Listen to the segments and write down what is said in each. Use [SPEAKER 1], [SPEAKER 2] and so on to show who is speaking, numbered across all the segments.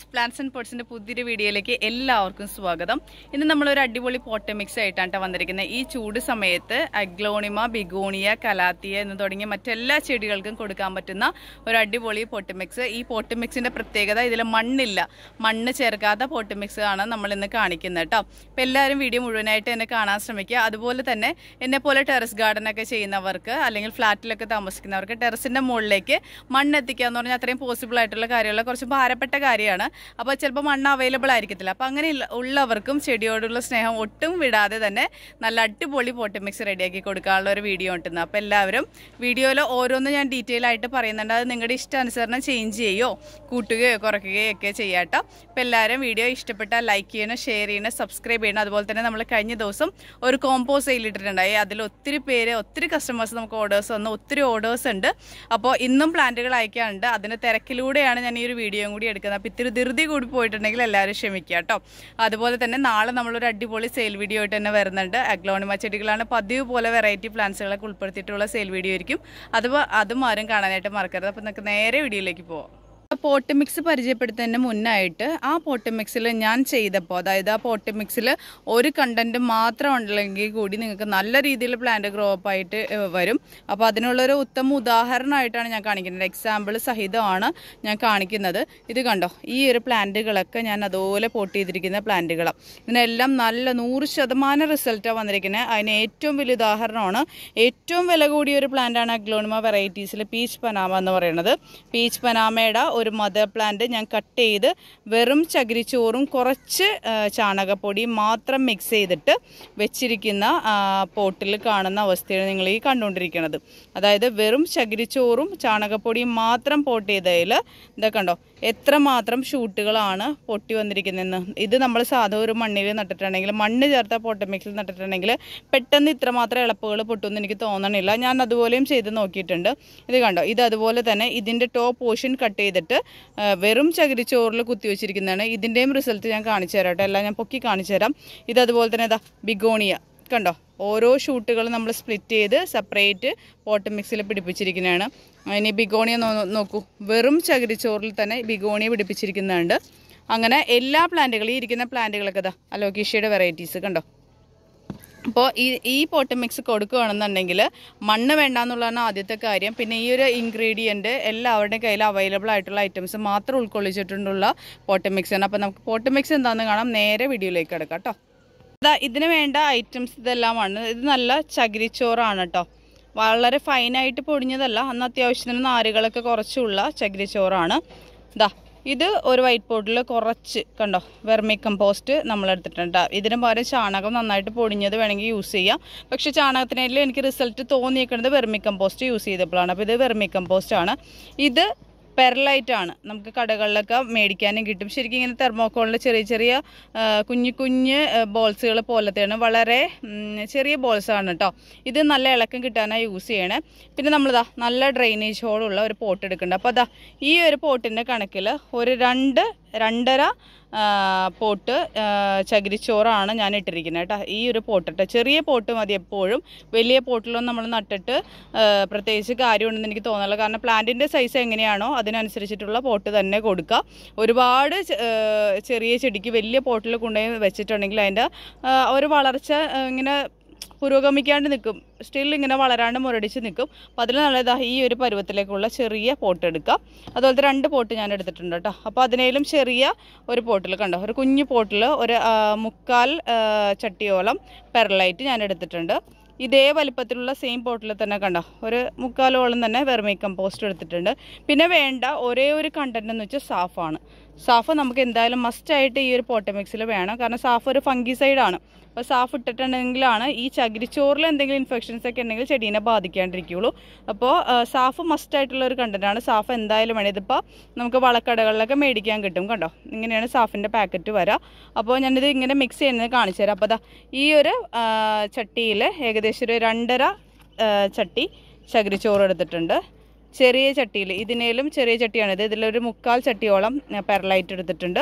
[SPEAKER 1] guys plants and പേഴ്സിൻ്റെ പുതിയൊരു വീഡിയോയിലേക്ക് എല്ലാവർക്കും സ്വാഗതം ഇന്ന് നമ്മളൊരു അടിപൊളി പോട്ടമിക്സ് ആയിട്ടാണ് വന്നിരിക്കുന്നത് ഈ ചൂട് സമയത്ത് അഗ്ലോണിമ ബിഗോണിയ കലാത്തിയ എന്ന് തുടങ്ങിയ മറ്റെല്ലാ ചെടികൾക്കും കൊടുക്കാൻ പറ്റുന്ന ഒരു അടിപൊളി പോട്ടമിക്സ് ഈ പോട്ടമിക്സിൻ്റെ പ്രത്യേകത ഇതിൽ മണ്ണില്ല മണ്ണ് ചേർക്കാത്ത മിക്സ് ആണ് നമ്മൾ ഇന്ന് കാണിക്കുന്നത് കേട്ടോ ഇപ്പം എല്ലാവരും വീഡിയോ മുഴുവനായിട്ട് എന്നെ കാണാൻ ശ്രമിക്കുക അതുപോലെ തന്നെ എന്നെ പോലെ ടെറസ് ഗാർഡനൊക്കെ ചെയ്യുന്നവർക്ക് അല്ലെങ്കിൽ ഫ്ലാറ്റിലൊക്കെ താമസിക്കുന്നവർക്ക് ടെറസിൻ്റെ മുകളിലേക്ക് മണ്ണെത്തിക്കുക എന്ന് പറഞ്ഞാൽ അത്രയും പോസിബിൾ ആയിട്ടുള്ള കാര്യമുള്ള കുറച്ച് ഭാരപ്പെട്ട കാര്യമാണ് അപ്പോൾ ചിലപ്പോൾ മണ്ണ് അവൈലബിൾ ആയിരിക്കത്തില്ല അപ്പോൾ അങ്ങനെ ഉള്ളവർക്കും ചെടിയോടുള്ള സ്നേഹം ഒട്ടും വിടാതെ തന്നെ നല്ല അടിപൊളി പോട്ട് മിക്സ് റെഡിയാക്കി കൊടുക്കാനുള്ള ഒരു വീഡിയോ ഉണ്ടെന്ന് അപ്പോൾ എല്ലാവരും വീഡിയോയിൽ ഓരോന്നും ഞാൻ ഡീറ്റെയിൽ ആയിട്ട് പറയുന്നുണ്ട് അത് നിങ്ങളുടെ ഇഷ്ടാനുസരണം ചേഞ്ച് ചെയ്യുമോ കൂട്ടുകയോ കുറയ്ക്കുകയോ ഒക്കെ ചെയ്യാട്ടോ അപ്പോൾ എല്ലാവരും വീഡിയോ ഇഷ്ടപ്പെട്ടാൽ ലൈക്ക് ചെയ്യണം ഷെയർ ചെയ്യണം സബ്സ്ക്രൈബ് ചെയ്യണം അതുപോലെ തന്നെ നമ്മൾ കഴിഞ്ഞ ദിവസം ഒരു കോമ്പോസ് ചെയ്തിട്ടുണ്ടായി അതിൽ ഒത്തിരി പേര് ഒത്തിരി കസ്റ്റമേഴ്സ് നമുക്ക് ഓർഡേഴ്സ് വന്നു ഒത്തിരി ഓർഡേഴ്സ് ഉണ്ട് അപ്പോൾ ഇന്നും പ്ലാന്റുകൾ അയക്കാനുണ്ട് അതിൻ്റെ തിരക്കിലൂടെയാണ് ഞാൻ ഈ ഒരു വീഡിയോയും കൂടി എടുക്കുന്നത് അപ്പോൾ ഇത്തിരി ധൃതി കൂടി പോയിട്ടുണ്ടെങ്കിൽ എല്ലാവരും ക്ഷമിക്കുക കേട്ടോ അതുപോലെ തന്നെ നാളെ നമ്മളൊരു അടിപൊളി സെയിൽ വീഡിയോ ആയിട്ട് തന്നെ വരുന്നുണ്ട് അഗ്ലോണിമ ചെടികളാണ് പതിവ് പോലെ വെറൈറ്റി പ്ലാന്റ്സുകളൊക്കെ ഉൾപ്പെടുത്തിയിട്ടുള്ള സെയിൽ വീഡിയോ ആയിരിക്കും അതുപോലെ അതും ആരും കാണാനായിട്ട് മറക്കരുത് അപ്പോൾ നിങ്ങൾക്ക് നേരെ വീഡിയോയിലേക്ക് പോവാം പോട്ട് മിക്സ് പരിചയപ്പെടുത്തുന്നതിന് മുന്നായിട്ട് ആ പോട്ട് മിക്സിൽ ഞാൻ ചെയ്തപ്പോൾ അതായത് ആ പോട്ട് മിക്സിൽ ഒരു കണ്ടൻറ്റ് മാത്രം ഉണ്ടെങ്കിൽ കൂടി നിങ്ങൾക്ക് നല്ല രീതിയിൽ പ്ലാന്റ് ഗ്രോ അപ്പ് ആയിട്ട് വരും അപ്പോൾ അതിനുള്ളൊരു ഉത്തമ ഉദാഹരണമായിട്ടാണ് ഞാൻ കാണിക്കുന്നത് എക്സാമ്പിൾ സഹിതമാണ് ഞാൻ കാണിക്കുന്നത് ഇത് കണ്ടോ ഈ ഒരു പ്ലാന്റുകളൊക്കെ ഞാൻ അതുപോലെ പോട്ട് ചെയ്തിരിക്കുന്ന പ്ലാന്റുകളാണ് ഇതിനെല്ലാം നല്ല നൂറ് ശതമാനം റിസൾട്ടാണ് വന്നിരിക്കുന്നത് അതിന് ഏറ്റവും വലിയ ഉദാഹരണമാണ് ഏറ്റവും വില കൂടിയ ഒരു പ്ലാന്റാണ് അഗ്ലോണിമ വെറൈറ്റീസിൽ പീച്ച് പനാമ എന്ന് പറയുന്നത് പീച്ച് പനാമയുടെ ഒരു ഒരു മദർ പ്ലാന്റ് ഞാൻ കട്ട് ചെയ്ത് വെറും ചകിരിച്ചോറും കുറച്ച് ചാണകപ്പൊടിയും മാത്രം മിക്സ് ചെയ്തിട്ട് വെച്ചിരിക്കുന്ന പോട്ടിൽ കാണുന്ന അവസ്ഥയാണ് നിങ്ങൾ ഈ കണ്ടുകൊണ്ടിരിക്കുന്നത് അതായത് വെറും ചകിരിച്ചോറും ചാണകപ്പൊടിയും മാത്രം പോട്ട് ചെയ്തതിൽ ഇതൊക്കെ കണ്ടോ എത്രമാത്രം ഷൂട്ടുകളാണ് പൊട്ടി വന്നിരിക്കുന്നതെന്ന് ഇത് നമ്മൾ സാധാ ഒരു മണ്ണിൽ നട്ടിട്ടുണ്ടെങ്കിൽ മണ്ണ് ചേർത്ത പൊട്ടമിക്സിൽ നട്ടിട്ടുണ്ടെങ്കിൽ പെട്ടെന്ന് ഇത്രമാത്രം ഇളപ്പുകൾ പൊട്ടുമെന്ന് എനിക്ക് തോന്നണില്ല ഞാൻ അതുപോലെയും ചെയ്ത് നോക്കിയിട്ടുണ്ട് ഇത് കണ്ടോ ഇത് അതുപോലെ തന്നെ ഇതിൻ്റെ ടോപ്പ് പോർഷൻ കട്ട് ചെയ്തിട്ട് വെറും കുത്തി കുത്തിവെച്ചിരിക്കുന്നതാണ് ഇതിൻ്റെയും റിസൾട്ട് ഞാൻ കാണിച്ചു തരാം കേട്ടോ എല്ലാം ഞാൻ പൊക്കി കാണിച്ചു തരാം ഇത് അതുപോലെ തന്നെ ഇതാ ബിഗോണിയ കണ്ടോ ഓരോ ഷൂട്ടുകൾ നമ്മൾ സ്പ്ലിറ്റ് ചെയ്ത് സെപ്പറേറ്റ് പോട്ട് മിക്സിൽ പിടിപ്പിച്ചിരിക്കുന്നതാണ് ഇനി ബിഗോണിയ നോക്കൂ വെറും ചോറിൽ തന്നെ ബിഗോണിയ പിടിപ്പിച്ചിരിക്കുന്നുണ്ട് അങ്ങനെ എല്ലാ പ്ലാന്റുകളും ഈ ഇരിക്കുന്ന പ്ലാന്റുകളൊക്കെ ഇതാ അലോക്കീഷയുടെ വെറൈറ്റീസ് കണ്ടോ അപ്പോൾ ഈ ഈ പോട്ട് മിക്സ് കൊടുക്കുകയാണെന്നുണ്ടെങ്കിൽ മണ്ണ് വേണ്ടാന്നുള്ളതാണ് ആദ്യത്തെ കാര്യം പിന്നെ ഈ ഒരു ഇൻഗ്രീഡിയൻറ്റ് എല്ലാവരുടെയും കയ്യിൽ അവൈലബിൾ ആയിട്ടുള്ള ഐറ്റംസ് മാത്രം ഉൾക്കൊള്ളിച്ചിട്ടുള്ള പോട്ട് മിക്സ് ആണ് അപ്പോൾ നമുക്ക് പോട്ട് മിക്സ് എന്താണെന്ന് കാണാം നേരെ വീഡിയോയിലേക്ക് എടുക്കാം കേട്ടോ അതാ ഇതിന് വേണ്ട ഐറ്റംസ് ഇതെല്ലാമാണ് ഇത് നല്ല ചകിരിച്ചോറാണ് കേട്ടോ വളരെ ഫൈനായിട്ട് പൊടിഞ്ഞതല്ല അന്ന് അത്യാവശ്യത്തിന് നാരുകളൊക്കെ കുറച്ചുള്ള ചകിരിച്ചോറാണ് ഇതാ ഇത് ഒരു വൈറ്റ് ബോർഡിൽ കുറച്ച് കണ്ടോ വെർമി കമ്പോസ്റ്റ് നമ്മൾ എടുത്തിട്ടുണ്ട് ഇതിന് പകരം ചാണകം നന്നായിട്ട് പൊടിഞ്ഞത് വേണമെങ്കിൽ യൂസ് ചെയ്യാം പക്ഷേ ചാണകത്തിനെല്ലാം എനിക്ക് റിസൾട്ട് തോന്നിയിരിക്കുന്നത് വെർമി കമ്പോസ്റ്റ് യൂസ് ചെയ്തപ്പോഴാണ് അപ്പോൾ ഇത് വെർമി കമ്പോസ്റ്റ് ആണ് ഇത് ആണ് നമുക്ക് കടകളിലൊക്കെ മേടിക്കാനും കിട്ടും ശരിക്കും ഇങ്ങനെ തെർമോക്കോളിൽ ചെറിയ ചെറിയ കുഞ്ഞു കുഞ്ഞ് ബോൾസുകൾ പോലത്തെയാണ് വളരെ ചെറിയ ബോൾസാണ് കേട്ടോ ഇത് നല്ല ഇളക്കം കിട്ടാനാണ് യൂസ് ചെയ്യണേ പിന്നെ നമ്മളിതാ നല്ല ഡ്രെയിനേജ് ഹോളുള്ള ഒരു പോട്ട് എടുക്കുന്നുണ്ട് അപ്പോൾ അതാ ഈ ഒരു പോട്ടിൻ്റെ കണക്കിൽ ഒരു രണ്ട് രണ്ടര പോട്ട് ചകിരിച്ചോറാണ് ഞാൻ ഇട്ടിരിക്കുന്നത് കേട്ടോ ഈ ഒരു പോട്ടിട്ട് ചെറിയ പോട്ട് മതി എപ്പോഴും വലിയ പോട്ടിലൊന്നും നമ്മൾ നട്ടിട്ട് പ്രത്യേകിച്ച് കാര്യമുണ്ടെന്ന് എനിക്ക് തോന്നുന്നില്ല കാരണം പ്ലാന്റിൻ്റെ സൈസ് എങ്ങനെയാണോ അതിനനുസരിച്ചിട്ടുള്ള പോട്ട് തന്നെ കൊടുക്കുക ഒരുപാട് ചെറിയ ചെടിക്ക് വലിയ പോട്ടിൽ കൊണ്ടുപോയി വെച്ചിട്ടുണ്ടെങ്കിൽ അതിൻ്റെ ഒരു വളർച്ച ഇങ്ങനെ പുരോഗമിക്കാണ്ട് നിൽക്കും സ്റ്റിൽ ഇങ്ങനെ വളരാണ്ട് മുരടിച്ച് നിൽക്കും അപ്പോൾ അതിൽ നല്ലതാ ഈ ഒരു പരുവത്തിലേക്കുള്ള ചെറിയ പോട്ട് എടുക്കാം അതുപോലത്തെ രണ്ട് പോട്ട് ഞാൻ എടുത്തിട്ടുണ്ട് കേട്ടോ അപ്പോൾ അതിനേലും ചെറിയ ഒരു പോട്ടിൽ കണ്ടോ ഒരു കുഞ്ഞു പോട്ടിൽ ഒരു മുക്കാൽ ചട്ടിയോളം പെരലൈറ്റ് ഞാൻ എടുത്തിട്ടുണ്ട് ഇതേ വലിപ്പത്തിലുള്ള സെയിം പോട്ടിൽ തന്നെ കണ്ടോ ഒരു മുക്കാലോളം തന്നെ വെർമി കമ്പോസ്റ്റ് എടുത്തിട്ടുണ്ട് പിന്നെ വേണ്ട ഒരേ ഒരു കണ്ടൻറ്റ് എന്ന് വെച്ചാൽ സാഫാണ് സാഫ് നമുക്ക് എന്തായാലും മസ്റ്റായിട്ട് ഈ ഒരു പോട്ടമിക്സിൽ വേണം കാരണം സാഫ് ഒരു ഫംഗിസൈഡാണ് അപ്പോൾ സാഫ് ഇട്ടിട്ടുണ്ടെങ്കിലാണ് ഈ ചകിരിച്ചോറിൽ എന്തെങ്കിലും ഇൻഫെക്ഷൻസ് ഒക്കെ ഉണ്ടെങ്കിൽ ചെടീനെ ബാധിക്കാണ്ടിരിക്കുകയുള്ളൂ അപ്പോൾ സാഫ് ആയിട്ടുള്ള ഒരു കണ്ടൻറ്റാണ് സാഫ് എന്തായാലും വേണം ഇതിപ്പോൾ നമുക്ക് വളക്കടകളിലൊക്കെ മേടിക്കാൻ കിട്ടും കണ്ടോ ഇങ്ങനെയാണ് സാഫിൻ്റെ പാക്കറ്റ് വരാം അപ്പോൾ ഞാനിത് ഇങ്ങനെ മിക്സ് ചെയ്യുന്നത് കാണിച്ചു തരാം അപ്പോൾ ഈ ഒരു ചട്ടിയിൽ ഏകദേശം ഒരു രണ്ടര ചട്ടി ചകിരിച്ചോറ് എടുത്തിട്ടുണ്ട് ചെറിയ ചട്ടിയിൽ ഇതിനേലും ചെറിയ ചട്ടിയാണിത് ഇതിലൊരു മുക്കാൽ ചട്ടിയോളം പെരലൈറ്റ് എടുത്തിട്ടുണ്ട്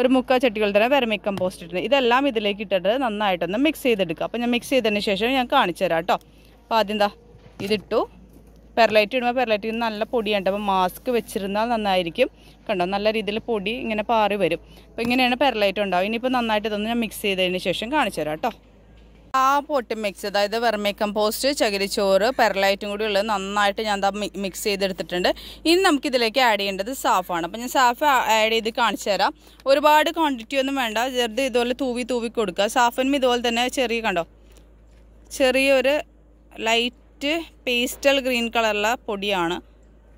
[SPEAKER 1] ഒരു മുക്കാൽ ചട്ടികൾ തന്നെ വെറമി കമ്പോസ്റ്റ് ഇട്ടുണ്ട് ഇതെല്ലാം ഇതിലേക്ക് ഇട്ടിട്ട് നന്നായിട്ടൊന്ന് മിക്സ് ചെയ്തെടുക്കുക അപ്പോൾ ഞാൻ മിക്സ് ചെയ്തതിന് ശേഷം ഞാൻ കാണിച്ചു തരാം കേട്ടോ അപ്പോൾ ആദ്യം എന്താ ഇതിട്ടു പെരലൈറ്റ് ഇടുമ്പോൾ പെരലൈറ്റ് നല്ല പൊടിയുണ്ട് അപ്പോൾ മാസ്ക് വെച്ചിരുന്നാൽ നന്നായിരിക്കും കണ്ടോ നല്ല രീതിയിൽ പൊടി ഇങ്ങനെ പാറി വരും അപ്പോൾ ഇങ്ങനെയാണ് പെരലൈറ്റ് ഉണ്ടാവും ഇനിയിപ്പോൾ നന്നായിട്ട് ഇതൊന്ന് ഞാൻ മിക്സ് ചെയ്തതിന് ശേഷം കാണിച്ചു തരാം കേട്ടോ ആ പൊട്ടി മിക്സ് അതായത് വെർമി കമ്പോസ്റ്റ് ചകിരിച്ചോറ് പെരലൈറ്റും കൂടി ഉള്ളത് നന്നായിട്ട് ഞാൻ മിക്സ് ചെയ്തെടുത്തിട്ടുണ്ട് ഇനി നമുക്കിതിലേക്ക് ആഡ് ചെയ്യേണ്ടത് സാഫാണ് അപ്പം ഞാൻ സാഫ് ആഡ് ചെയ്ത് കാണിച്ചു തരാം ഒരുപാട് ക്വാണ്ടിറ്റി ഒന്നും വേണ്ട ചെറുത് ഇതുപോലെ തൂവി തൂവി കൊടുക്കുക സാഫിനും ഇതുപോലെ തന്നെ ചെറിയ കണ്ടോ ചെറിയൊരു ലൈറ്റ് പേസ്റ്റൽ ഗ്രീൻ കളറുള്ള പൊടിയാണ്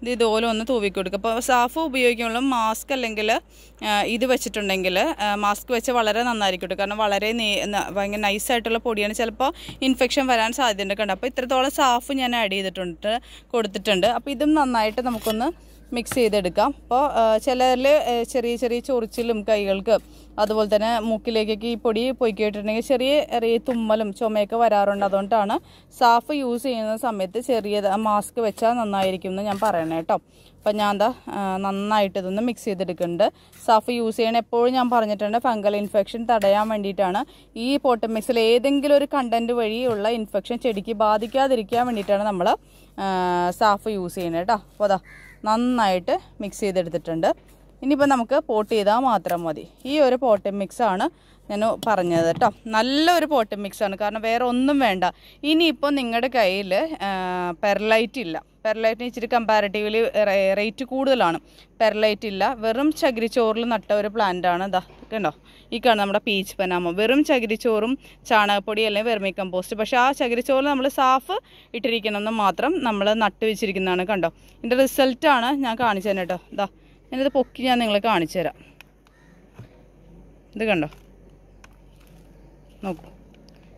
[SPEAKER 1] ഇത് ഇതുപോലെ ഒന്ന് തൂവി കൊടുക്കുക അപ്പോൾ സാഫ് ഉപയോഗിക്കുമ്പോൾ മാസ്ക് അല്ലെങ്കിൽ ഇത് വെച്ചിട്ടുണ്ടെങ്കിൽ മാസ്ക് വെച്ച് വളരെ നന്നായിരിക്കും കാരണം വളരെ ഭയങ്കര നൈസായിട്ടുള്ള പൊടിയാണ് ചിലപ്പോൾ ഇൻഫെക്ഷൻ വരാൻ സാധ്യതയൊക്കെ ഉണ്ട് അപ്പോൾ ഇത്രത്തോളം സാഫ് ഞാൻ ആഡ് ചെയ്തിട്ടുണ്ട് കൊടുത്തിട്ടുണ്ട് അപ്പോൾ ഇതും നന്നായിട്ട് നമുക്കൊന്ന് മിക്സ് ചെയ്തെടുക്കാം അപ്പോൾ ചിലരിൽ ചെറിയ ചെറിയ ചൊറിച്ചിലും കൈകൾക്ക് അതുപോലെ തന്നെ മൂക്കിലേക്കൊക്കെ ഈ പൊടി പോയി കേട്ടിട്ടുണ്ടെങ്കിൽ ചെറിയ ചെറിയ തുമ്മലും ചുമയൊക്കെ വരാറുണ്ട് അതുകൊണ്ടാണ് സാഫ് യൂസ് ചെയ്യുന്ന സമയത്ത് ചെറിയ മാസ്ക് വെച്ചാൽ നന്നായിരിക്കും എന്ന് ഞാൻ പറയണേ കേട്ടോ അപ്പം ഞാൻ എന്താ നന്നായിട്ട് ഇതൊന്ന് മിക്സ് ചെയ്തെടുക്കുന്നുണ്ട് സാഫ് യൂസ് ചെയ്യണ എപ്പോഴും ഞാൻ പറഞ്ഞിട്ടുണ്ട് ഫംഗൽ ഇൻഫെക്ഷൻ തടയാൻ വേണ്ടിയിട്ടാണ് ഈ പോട്ട് മിക്സിൽ ഏതെങ്കിലും ഒരു കണ്ടൻറ്റ് വഴിയുള്ള ഇൻഫെക്ഷൻ ചെടിക്ക് ബാധിക്കാതിരിക്കാൻ വേണ്ടിയിട്ടാണ് നമ്മൾ സാഫ് യൂസ് ചെയ്യുന്നത് കേട്ടോ അപ്പോൾ അതാ നന്നായിട്ട് മിക്സ് ചെയ്തെടുത്തിട്ടുണ്ട് ഇനിയിപ്പോൾ നമുക്ക് പോട്ട് ചെയ്താൽ മാത്രം മതി ഈ ഒരു പോട്ടിംഗ് മിക്സാണ് ഞാൻ പറഞ്ഞത് കേട്ടോ നല്ലൊരു പോട്ട് മിക്സാണ് കാരണം വേറെ ഒന്നും വേണ്ട ഇനിയിപ്പോൾ നിങ്ങളുടെ കയ്യിൽ പെർലൈറ്റ് ഇല്ല പെർലൈറ്റിന് ഇച്ചിരി കമ്പാരിറ്റീവ്ലി റേറ്റ് കൂടുതലാണ് പെർലൈറ്റ് ഇല്ല വെറും ചകിരിച്ചോറിൽ നട്ട ഒരു പ്ലാന്റാണ് ഇതാ കണ്ടോ ഈ കാണുന്ന നമ്മുടെ പീച്ച് പനാമ വെറും ചകിരിച്ചോറും ചാണകപ്പൊടി അല്ലെങ്കിൽ വെറുമി കമ്പോസ്റ്റ് പക്ഷേ ആ ചകിരിച്ചോറിൽ നമ്മൾ സാഫ് ഇട്ടിരിക്കണമെന്ന് മാത്രം നമ്മൾ നട്ട് വെച്ചിരിക്കുന്നതാണ് കണ്ടോ ഇതിൻ്റെ റിസൾട്ടാണ് ഞാൻ കാണിച്ചു തന്നെ കേട്ടോ ഇതാ ഞാനിത് പൊക്കി ഞാൻ നിങ്ങളെ കാണിച്ചു തരാം ഇത് കണ്ടോ നോക്കൂ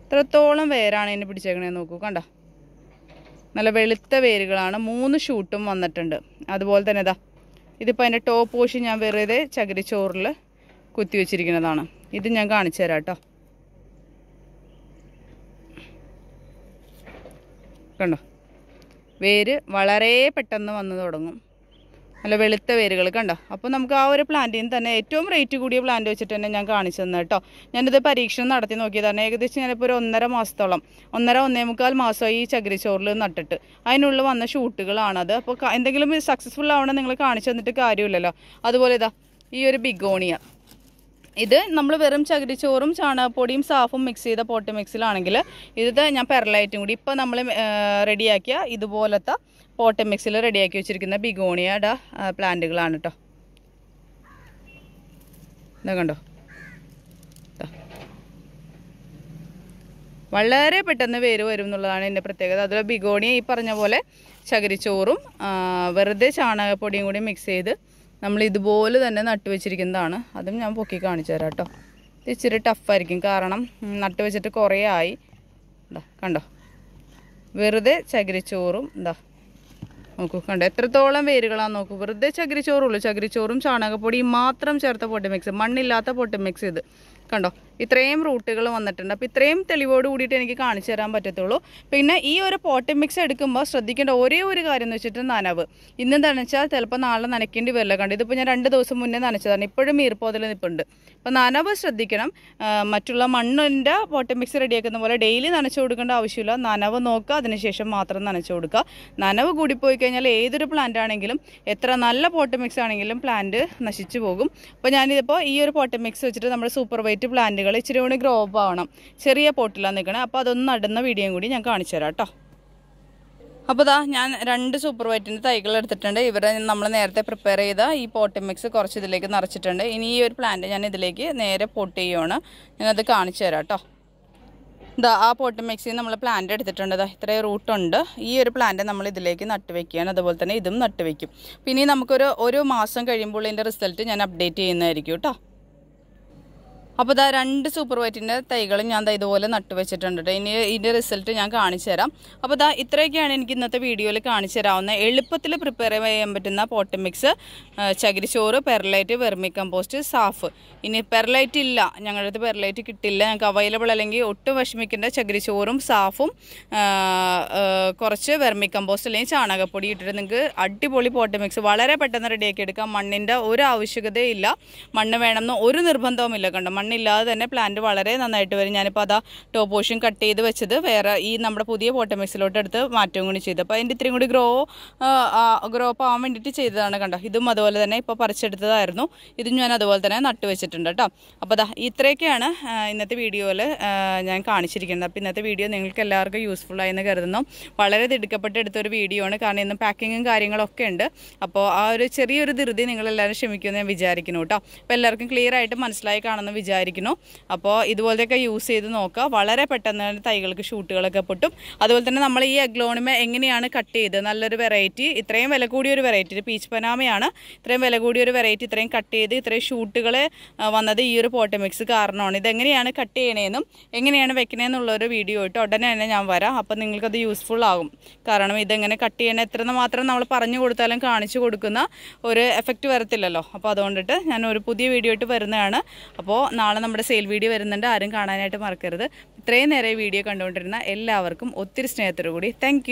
[SPEAKER 1] ഇത്രത്തോളം വേരാണ് ഇതിന് പിടിച്ചേക്കണേ നോക്കൂ കണ്ട നല്ല വെളുത്ത വേരുകളാണ് മൂന്ന് ഷൂട്ടും വന്നിട്ടുണ്ട് അതുപോലെ തന്നെ ഇതാ ഇതിപ്പോൾ അതിൻ്റെ ടോപ്പ് പോഷൻ ഞാൻ വെറുതെ ചകിരിച്ചോറിൽ കുത്തി വെച്ചിരിക്കുന്നതാണ് ഇത് ഞാൻ കാണിച്ചു തരാം കേട്ടോ കണ്ടോ വേര് വളരെ പെട്ടെന്ന് വന്നു തുടങ്ങും നല്ല വെളുത്ത വേരുകൾ കണ്ടോ അപ്പോൾ നമുക്ക് ആ ഒരു നിന്ന് തന്നെ ഏറ്റവും റേറ്റ് കൂടിയ പ്ലാന്റ് വെച്ചിട്ട് തന്നെ ഞാൻ കാണിച്ചു തന്നെ കേട്ടോ ഞാനിത് പരീക്ഷണം നടത്തി നോക്കിയതാണ് ഏകദേശം ഞാനിപ്പോൾ ഒരു ഒന്നര മാസത്തോളം ഒന്നര ഒന്നേ മുക്കാൽ മാസമായി ഈ ചകിരിച്ചോറിൽ നട്ടിട്ട് അതിനുള്ളിൽ വന്ന ഷൂട്ടുകളാണത് അപ്പോൾ എന്തെങ്കിലും സക്സസ്ഫുൾ ആവണം നിങ്ങൾ കാണിച്ചു തന്നിട്ട് കാര്യമില്ലല്ലോ അതുപോലെ ഇതാ ഈ ഒരു ബിഗോണിയ ഇത് നമ്മൾ വെറും ചകിരിച്ചോറും ചാണകപ്പൊടിയും സാഫും മിക്സ് ചെയ്ത പോട്ട് മിക്സിലാണെങ്കിൽ ഇത് ഞാൻ പെരലൈറ്റും കൂടി ഇപ്പം നമ്മൾ റെഡിയാക്കിയ ഇതുപോലത്തെ പോട്ടം മിക്സിൽ റെഡിയാക്കി വെച്ചിരിക്കുന്ന ബിഗോണിയുടെ പ്ലാന്റുകളാണ് കേട്ടോ ഇതാ കണ്ടോ വളരെ പെട്ടെന്ന് വേര് വരും എന്നുള്ളതാണ് എൻ്റെ പ്രത്യേകത അതിൽ ബിഗോണിയ ഈ പറഞ്ഞ പോലെ ചകിരിച്ചോറും വെറുതെ ചാണകപ്പൊടിയും കൂടി മിക്സ് ചെയ്ത് നമ്മൾ ഇതുപോലെ തന്നെ നട്ടുവെച്ചിരിക്കുന്നതാണ് വെച്ചിരിക്കുന്നതാണ് അതും ഞാൻ പൊക്കി കാണിച്ചു തരാം കേട്ടോ ഇച്ചിരി ടഫായിരിക്കും കാരണം നട്ടുവെച്ചിട്ട് വെച്ചിട്ട് കുറേ ആയി കണ്ടോ വെറുതെ ചകിരിച്ചോറും എന്താ നോക്കൂ കണ്ടോ എത്രത്തോളം വേരുകളാണ് നോക്കൂ വെറുതെ ചകിരിച്ചോറുള്ളൂ ചകിരിച്ചോറും ചാണകപ്പൊടിയും മാത്രം ചേർത്ത പൊട്ടി മിക്സ് മണ്ണില്ലാത്ത പൊട്ടി മിക്സ് ഇത് കണ്ടോ ഇത്രയും റൂട്ടുകൾ വന്നിട്ടുണ്ട് അപ്പോൾ ഇത്രയും തെളിവോട് കൂടിയിട്ട് എനിക്ക് കാണിച്ചു തരാൻ പറ്റത്തുള്ളൂ പിന്നെ ഈ ഒരു പോട്ടി മിക്സ് എടുക്കുമ്പോൾ ശ്രദ്ധിക്കേണ്ട ഒരേ ഒരു കാര്യം എന്ന് വെച്ചിട്ട് നനവ് ഇന്ന് നനച്ചാൽ ചിലപ്പോൾ നാളെ നനയ്ക്കേണ്ടി വരില്ല കണ്ടു ഇതിപ്പോൾ ഞാൻ രണ്ട് ദിവസം മുന്നേ നനച്ചതാണ് ഇപ്പോഴും ഈർപ്പോതിൽ നിൽപ്പുണ്ട് അപ്പോൾ നനവ് ശ്രദ്ധിക്കണം മറ്റുള്ള മണ്ണിൻ്റെ പോട്ടി മിക്സ് റെഡിയാക്കുന്ന പോലെ ഡെയിലി നനച്ചു കൊടുക്കേണ്ട ആവശ്യമില്ല നനവ് നോക്കുക അതിനുശേഷം മാത്രം നനച്ചു കൊടുക്കുക നനവ് കൂടിപ്പോയി കഴിഞ്ഞാൽ ഏതൊരു പ്ലാന്റ് ആണെങ്കിലും എത്ര നല്ല പോട്ടി മിക്സ് ആണെങ്കിലും പ്ലാന്റ് നശിച്ചു പോകും അപ്പോൾ ഞാനിതിപ്പോൾ ഈ ഒരു പോട്ടി മിക്സ് വെച്ചിട്ട് നമ്മുടെ സൂപ്പർ വൈറ്റ് പ്ലാന്റ് ചെടികൾ ഇച്ചിരി കൂടി ഗ്രോപ്പ് ആവണം ചെറിയ പോട്ടിലാണ് നിൽക്കണേ അപ്പോൾ അതൊന്ന് നടുന്ന വീഡിയോയും കൂടി ഞാൻ കാണിച്ചു തരാം കേട്ടോ അപ്പോൾ ഇതാ ഞാൻ രണ്ട് സൂപ്പർ വൈറ്റിൻ്റെ തൈകൾ എടുത്തിട്ടുണ്ട് ഇവരെ നമ്മൾ നേരത്തെ പ്രിപ്പയർ ചെയ്ത ഈ പോട്ടി മിക്സ് കുറച്ച് ഇതിലേക്ക് നിറച്ചിട്ടുണ്ട് ഇനി ഈ ഒരു പ്ലാന്റ് ഞാൻ ഇതിലേക്ക് നേരെ പൊട്ട് ചെയ്യുവാണ് ഞാനത് കാണിച്ചു തരാം കേട്ടോ ഇതാ ആ പോട്ട് മിക്സിൽ നമ്മൾ പ്ലാന്റ് എടുത്തിട്ടുണ്ട് ഇതാ ഇത്രയും റൂട്ടുണ്ട് ഈ ഒരു പ്ലാന്റ് നമ്മൾ ഇതിലേക്ക് നട്ടുവെക്കുകയാണ് അതുപോലെ തന്നെ ഇതും നട്ടുവെക്കും പിന്നെ നമുക്കൊരു ഒരു മാസം കഴിയുമ്പോൾ ഇതിൻ്റെ റിസൾട്ട് ഞാൻ അപ്ഡേറ്റ് ചെയ്യുന്നതായിരിക്കും കേട്ടോ അപ്പോൾ ഇതാ രണ്ട് സൂപ്പർ വൈറ്റിൻ്റെ തൈകളും ഞാൻ ഇതുപോലെ നട്ടുവെച്ചിട്ടുണ്ട് വെച്ചിട്ടുണ്ട് ഇനി ഇതിൻ്റെ റിസൾട്ട് ഞാൻ കാണിച്ചു തരാം അപ്പോൾ ഇതാ ഇത്രയൊക്കെയാണ് എനിക്ക് ഇന്നത്തെ വീഡിയോയിൽ കാണിച്ചു തരാവുന്ന എളുപ്പത്തിൽ പ്രിപ്പയർ ചെയ്യാൻ പറ്റുന്ന പോട്ട് മിക്സ് ചകിരിച്ചോറ് പെർലൈറ്റ് വെർമി കമ്പോസ്റ്റ് സാഫ് ഇനി പെർലൈറ്റ് ഇല്ല ഞങ്ങളുടെ അടുത്ത് പെർലൈറ്റ് കിട്ടില്ല ഞങ്ങൾക്ക് അവൈലബിൾ അല്ലെങ്കിൽ ഒട്ടും വിഷമിക്കേണ്ട ചകിരിച്ചോറും സാഫും കുറച്ച് വെർമി കമ്പോസ്റ്റ് അല്ലെങ്കിൽ ചാണകപ്പൊടി ഇട്ടിട്ട് നിങ്ങൾക്ക് അടിപൊളി പോട്ട് മിക്സ് വളരെ പെട്ടെന്ന് റെഡിയാക്കി എടുക്കാം മണ്ണിൻ്റെ ഒരു ആവശ്യകതയില്ല മണ്ണ് വേണമെന്ന് ഒരു നിർബന്ധവുമില്ല കണ്ടോ മണ്ണില്ലാതെ തന്നെ പ്ലാന്റ് വളരെ നന്നായിട്ട് വരും ഞാനിപ്പോൾ അതാ ടോപ്പ് പോഷൻ കട്ട് ചെയ്ത് വെച്ചത് വേറെ ഈ നമ്മുടെ പുതിയ പോട്ടമിക്സിലോട്ട് എടുത്ത് മാറ്റവും കൂടി ചെയ്തു അപ്പോൾ അതിൻ്റെ ഇത്രയും കൂടി ഗ്രോ ഗ്രോ അപ്പ് ആവാൻ വേണ്ടിയിട്ട് ചെയ്തതാണ് കണ്ടോ ഇതും അതുപോലെ തന്നെ ഇപ്പോൾ പറിച്ചെടുത്തതായിരുന്നു ഇതും ഞാൻ അതുപോലെ തന്നെ നട്ട് വെച്ചിട്ടുണ്ട് കേട്ടോ അപ്പോൾ അതാ ഇത്രയൊക്കെയാണ് ഇന്നത്തെ വീഡിയോയിൽ ഞാൻ കാണിച്ചിരിക്കുന്നത് അപ്പോൾ ഇന്നത്തെ വീഡിയോ നിങ്ങൾക്ക് എല്ലാവർക്കും യൂസ്ഫുൾ ആയെന്ന് കരുതുന്നു വളരെ തിടുക്കപ്പെട്ട് എടുത്തൊരു വീഡിയോ ആണ് കാരണം ഇന്ന് പാക്കിങ്ങും കാര്യങ്ങളൊക്കെ ഉണ്ട് അപ്പോൾ ആ ഒരു ചെറിയൊരു ധൃതി നിങ്ങളെല്ലാവരും ക്ഷമിക്കുമെന്ന് ഞാൻ വിചാരിക്കുന്നു കേട്ടോ അപ്പോൾ എല്ലാവർക്കും ക്ലിയർ ആയിട്ട് മനസ്സിലായി കാണുന്ന വിചാരിക്കുന്നു വിചാരിക്കുന്നു അപ്പോൾ ഇതുപോലത്തെയൊക്കെ യൂസ് ചെയ്ത് നോക്കുക വളരെ പെട്ടെന്ന് തന്നെ തൈകൾക്ക് ഷൂട്ടുകളൊക്കെ പൊട്ടും അതുപോലെ തന്നെ നമ്മൾ ഈ എഗ്ലോണിമ എങ്ങനെയാണ് കട്ട് ചെയ്ത് നല്ലൊരു വെറൈറ്റി ഇത്രയും വില കൂടിയൊരു വെറൈറ്റി പീച്ച് പനാമയാണ് ഇത്രയും വില കൂടിയൊരു വെറൈറ്റി ഇത്രയും കട്ട് ചെയ്ത് ഇത്രയും ഷൂട്ടുകൾ വന്നത് ഈ ഒരു പോട്ടമിക്സ് കാരണമാണ് ഇതെങ്ങനെയാണ് കട്ട് ചെയ്യണേന്നും എങ്ങനെയാണ് വെക്കണേന്നുള്ളൊരു വീഡിയോ ഇട്ട് ഉടനെ തന്നെ ഞാൻ വരാം അപ്പോൾ നിങ്ങൾക്കത് യൂസ്ഫുൾ ആകും കാരണം ഇതെങ്ങനെ കട്ട് ചെയ്യണേ എത്ര മാത്രം നമ്മൾ പറഞ്ഞു കൊടുത്താലും കാണിച്ചു കൊടുക്കുന്ന ഒരു എഫക്റ്റ് വരത്തില്ലല്ലോ അപ്പോൾ അതുകൊണ്ടിട്ട് ഞാൻ ഒരു പുതിയ വീഡിയോ ഇട്ട് വരുന്നതാണ് അപ്പോൾ നാളെ നമ്മുടെ സെയിൽ വീഡിയോ വരുന്നുണ്ട് ആരും കാണാനായിട്ട് മറക്കരുത് ഇത്രയും നേരെ വീഡിയോ കണ്ടുകൊണ്ടിരുന്ന എല്ലാവർക്കും ഒത്തിരി സ്നേഹത്തോടു കൂടി താങ്ക്